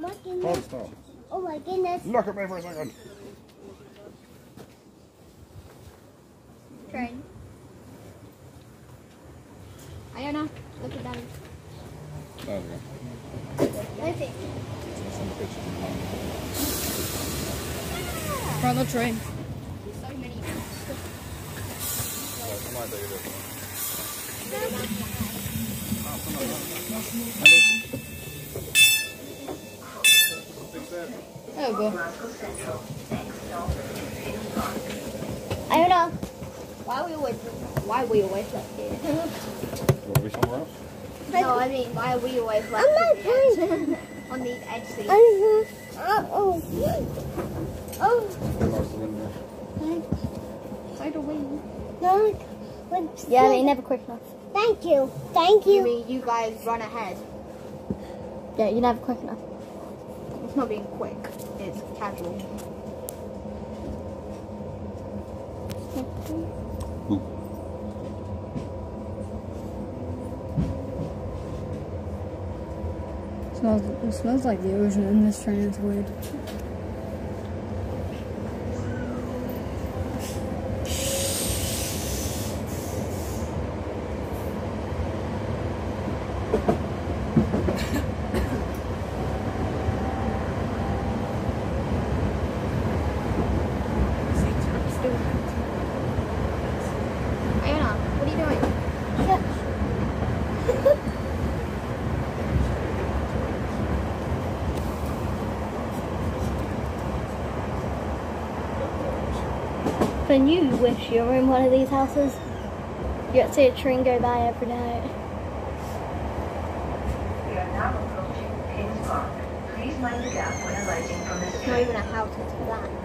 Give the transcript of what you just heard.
my Hold goodness. still. Oh my goodness. Look at me for a second. Train. Iona, look at daddy. There we go. Let it. Some pictures of mine. From the train. So many. I might take Oh, go. know. Why we always why we always left here? You want to be somewhere else? no, I mean why are we always left I'm not at the going. edge- on these edge seats? Uh-oh. Oh. Close the window. So do we. No. Yeah, but never quick enough. Thank you. Thank You you. mean you guys run ahead? Yeah, you're never quick enough. It's not being quick. It's casual. smells, it smells like the ocean in this train. It's weird. When you wish you were in one of these houses, you get to see a train go by every night. We are now approaching Kings Park. Please mind the gap when alighting from this It's not even a house, it's flat.